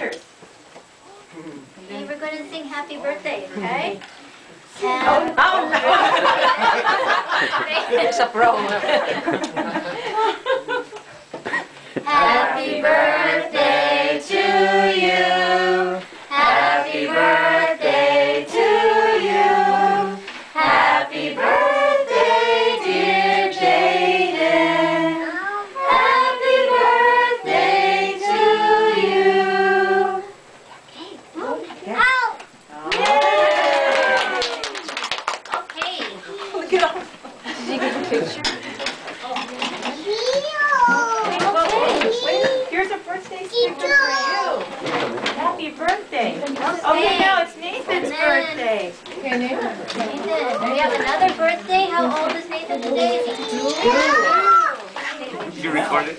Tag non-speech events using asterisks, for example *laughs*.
pictures. Okay, we're going to sing happy birthday, okay? Oh, And oh, It's *laughs* picture? Here's a birthday sticker for you. Happy birthday. Oh, okay, now it's Nathan's And then- birthday. Nathan, we have another birthday. How old is Nathan today? Is? You record it?